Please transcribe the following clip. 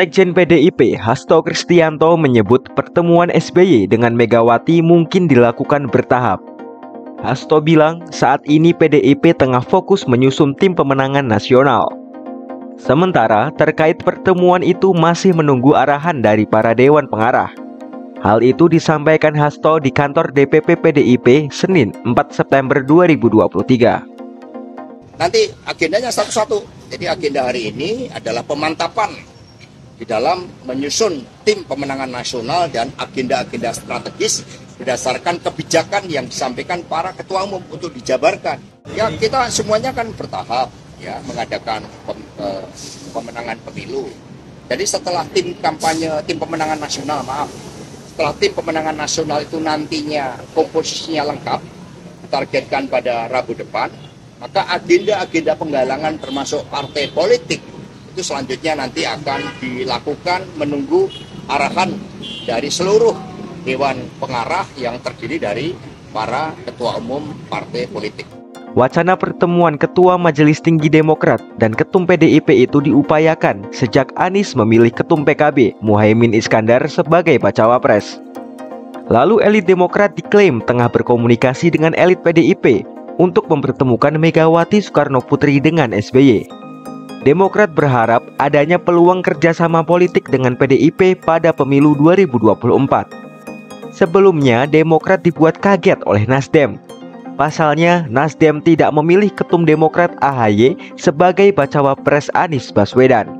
Sekjen PDIP Hasto Kristianto menyebut pertemuan SBY dengan Megawati mungkin dilakukan bertahap. Hasto bilang saat ini PDIP tengah fokus menyusun tim pemenangan nasional. Sementara terkait pertemuan itu masih menunggu arahan dari para dewan pengarah. Hal itu disampaikan Hasto di kantor DPP PDIP Senin 4 September 2023. Nanti agendanya satu-satu. Jadi agenda hari ini adalah pemantapan di dalam menyusun tim pemenangan nasional dan agenda-agenda strategis berdasarkan kebijakan yang disampaikan para ketua umum untuk dijabarkan. Ya kita semuanya kan bertahap ya mengadakan pem, eh, pemenangan pemilu. Jadi setelah tim kampanye, tim pemenangan nasional, maaf, setelah tim pemenangan nasional itu nantinya komposisinya lengkap, ditargetkan pada Rabu depan, maka agenda-agenda penggalangan termasuk partai politik itu selanjutnya nanti akan dilakukan menunggu arahan dari seluruh dewan pengarah yang terdiri dari para ketua umum partai politik. Wacana pertemuan Ketua Majelis Tinggi Demokrat dan Ketum PDIP itu diupayakan sejak Anies memilih Ketum PKB Muhaimin Iskandar sebagai bacawa pres. Lalu elit Demokrat diklaim tengah berkomunikasi dengan elit PDIP untuk mempertemukan Megawati Soekarno Putri dengan SBY. Demokrat berharap adanya peluang kerjasama politik dengan PDIP pada pemilu 2024. Sebelumnya, Demokrat dibuat kaget oleh Nasdem. Pasalnya, Nasdem tidak memilih Ketum Demokrat AHY sebagai bacawa pres Anies Baswedan.